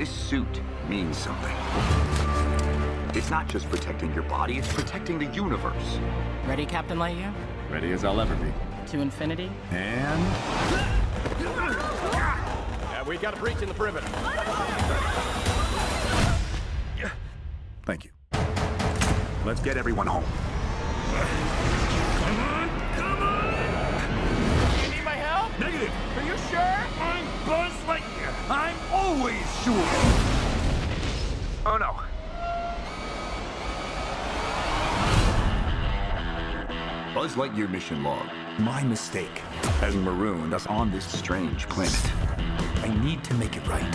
This suit means something. It's not just protecting your body, it's protecting the universe. Ready, Captain Lightyear? Ready as I'll ever be. To infinity? And... Yeah, we got a breach in the perimeter. Thank you. Let's get everyone home. Always sure. Oh no. Buzz Lightyear mission log. My mistake has marooned us on this strange planet. I need to make it right.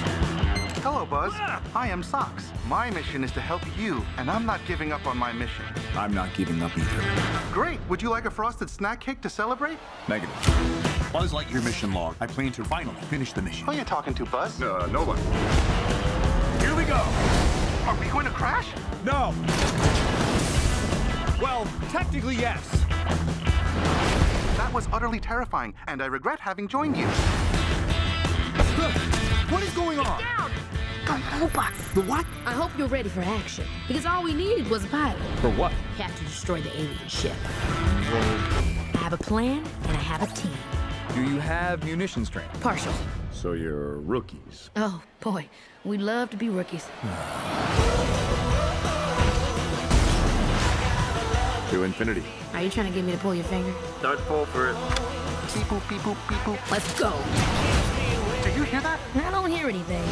Hello, Buzz. I am Sox. My mission is to help you, and I'm not giving up on my mission. I'm not giving up either. Great. Would you like a frosted snack cake to celebrate? Negative. Buzz Lightyear mission log. I plan to finally finish the mission. Who are you talking to, Buzz? Uh, no one. Here we go. Are we going to crash? No. Well, technically, yes. That was utterly terrifying, and I regret having joined you. What is going on? The robots. The what? I hope you're ready for action. Because all we needed was a pilot. For what? Have to destroy the alien ship. I have a plan, and I have a team. Do you have munitions training? Partial. So you're rookies. Oh, boy. We'd love to be rookies. To infinity. Are you trying to get me to pull your finger? Don't fall for it. Beep boop, beep boop, beep boop. Let's go. Do you hear that? I don't hear anything.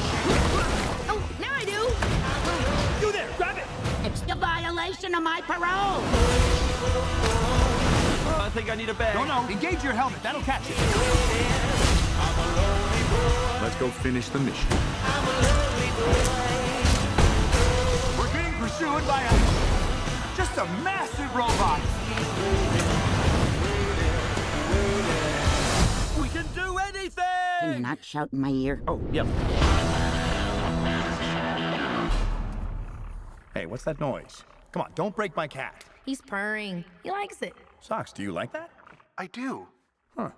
Oh, now I do. You there! Grab it! It's the violation of my parole. I think I need a bag. No, no. Engage your helmet. That'll catch it. Let's go finish the mission. We're being pursued by a... Just a massive robot. We can do anything! Can you not shout in my ear? Oh, yep. Hey, what's that noise? Come on, don't break my cat. He's purring. He likes it. Sox, do you like that? I do. Huh.